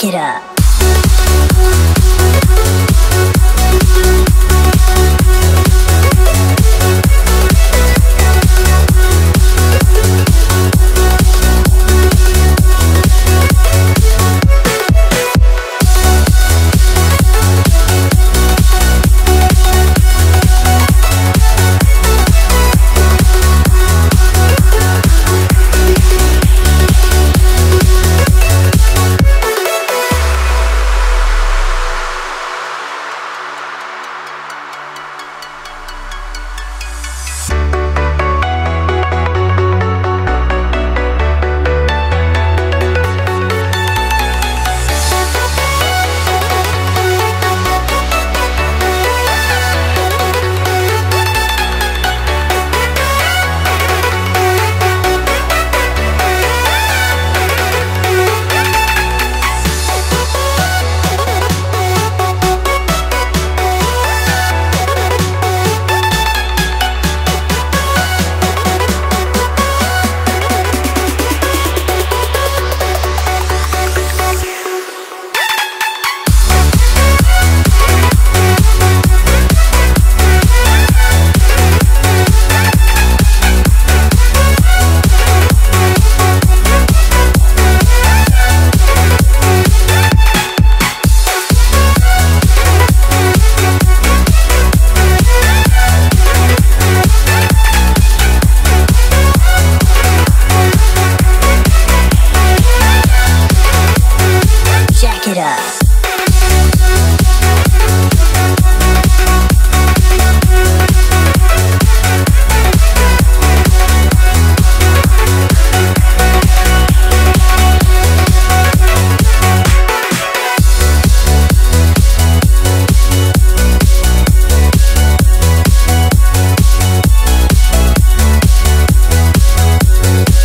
Jack it up. it up.